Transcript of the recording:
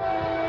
Bye.